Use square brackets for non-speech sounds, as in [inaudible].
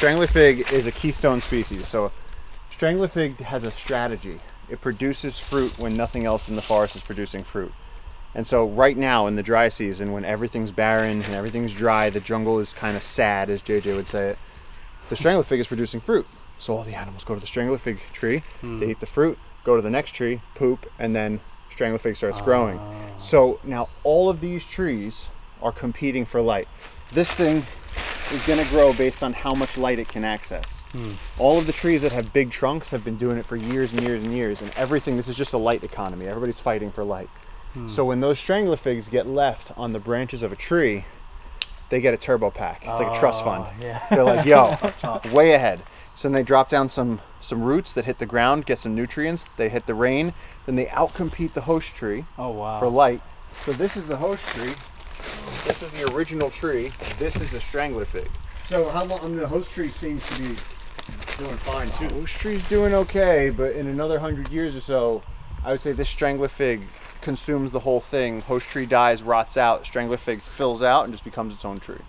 strangler fig is a keystone species. So strangler fig has a strategy. It produces fruit when nothing else in the forest is producing fruit. And so right now in the dry season, when everything's barren and everything's dry, the jungle is kind of sad, as JJ would say it. The strangler fig is producing fruit. So all the animals go to the strangler fig tree, hmm. they eat the fruit, go to the next tree, poop, and then strangler fig starts ah. growing. So now all of these trees are competing for light. This thing is going to grow based on how much light it can access. Hmm. All of the trees that have big trunks have been doing it for years and years and years, and everything. This is just a light economy. Everybody's fighting for light. Hmm. So when those strangler figs get left on the branches of a tree, they get a turbo pack. It's like a trust oh, fund. Oh, yeah. They're like, yo, [laughs] way ahead. So then they drop down some some roots that hit the ground, get some nutrients. They hit the rain, then they outcompete the host tree Oh wow. for light. So this is the host tree. This is the original tree. This is the strangler fig. So how long? I mean, the host tree seems to be doing fine too. Host tree's doing okay, but in another hundred years or so, I would say this strangler fig consumes the whole thing. Host tree dies, rots out. Strangler fig fills out and just becomes its own tree.